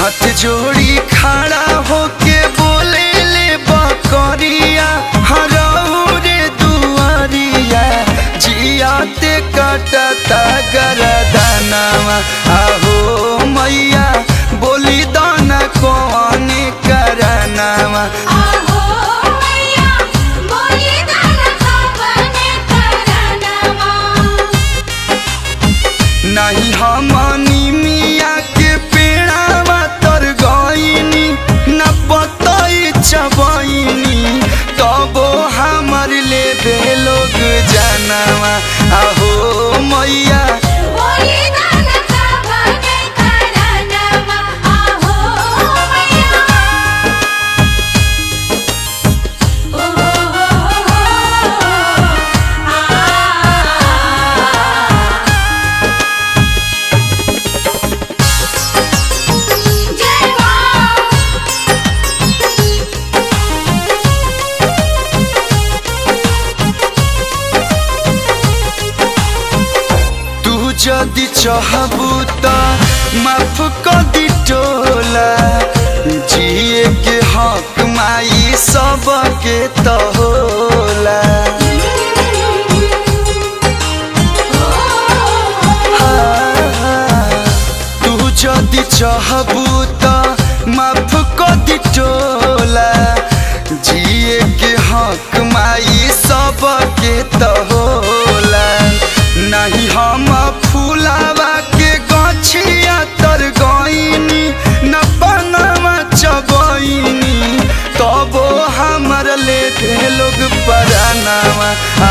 हाथ जोड़ी खड़ा होके बोले ले बकरिया हरौरे दुआरिया जियाते कटता गरदनवा आहो मैया लोग जानवा आहो मैया जदि चाहबू त माफ़ कर दी टोला जिए के हक माई सबके त होला तू जदि चाहबू त「あ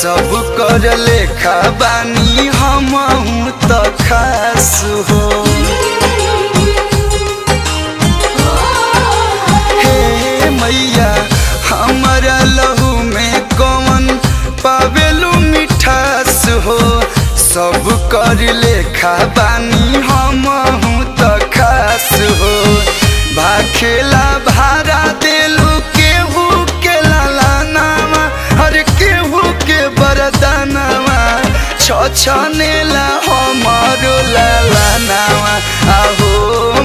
सब कर लेखा बानी, हम त खास हो। हे मैया, हमारा लहू में कौन पावेलू मिठास हो? सब कर लेखा बानी, हम के बरदानवा छछनेला हमरो लालानवा आहो